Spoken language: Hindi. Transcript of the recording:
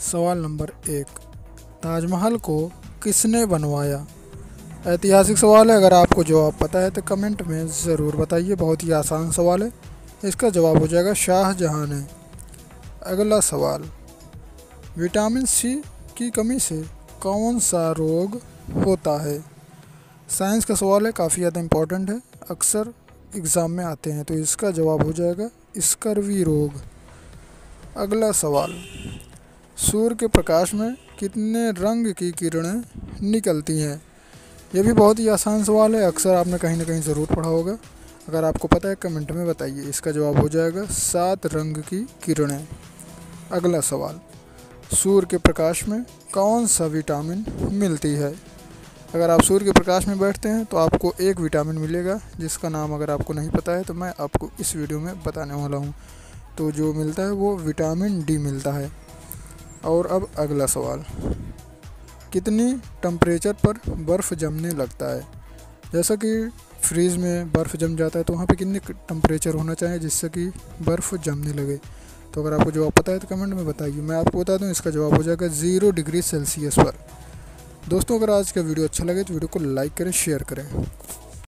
सवाल नंबर एक, ताजमहल को किसने बनवाया? ऐतिहासिक सवाल है, अगर आपको जवाब पता है तो कमेंट में ज़रूर बताइए, बहुत ही आसान सवाल है। इसका जवाब हो जाएगा, शाहजहाँ ने अगला सवाल, विटामिन सी की कमी से कौन सा रोग होता है? साइंस का सवाल है, काफ़ी ज़्यादा इम्पोर्टेंट है, अक्सर एग्ज़ाम में आते हैं तो इसका जवाब हो जाएगा, स्कर्वी रोग। अगला सवाल सूर्य के प्रकाश में कितने रंग की किरणें निकलती हैं यह भी बहुत ही आसान सवाल है, अक्सर आपने कहीं ना कहीं ज़रूर पढ़ा होगा। अगर आपको पता है, कमेंट में बताइए, इसका जवाब हो जाएगा, सात रंग की किरणें। अगला सवाल, सूर्य के प्रकाश में कौन सा विटामिन मिलती है? अगर आप सूर्य के प्रकाश में बैठते हैं तो आपको एक विटामिन मिलेगा, जिसका नाम अगर आपको नहीं पता है तो मैं आपको इस वीडियो में बताने वाला हूँ। तो जो मिलता है, वो विटामिन डी मिलता है। और अब अगला सवाल। कितनी टम्परेचर पर बर्फ़ जमने लगता है? जैसा कि फ्रीज़ में बर्फ़ जम जाता है तो वहाँ पे कितनी टम्परेचर होना चाहिए जिससे कि बर्फ़ जमने लगे? तो अगर आपको जवाब पता है तो कमेंट में बताइए। मैं आपको बता दूँ, इसका जवाब हो जाएगा ज़ीरो डिग्री सेल्सियस पर। दोस्तों, अगर आज का वीडियो अच्छा लगे तो वीडियो को लाइक करें शेयर करें।